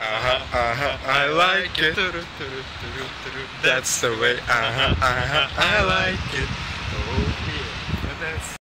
Uh-huh, uh-huh, I like it. That's the way, uh-huh, uh-huh, I like it. Oh, yeah, that's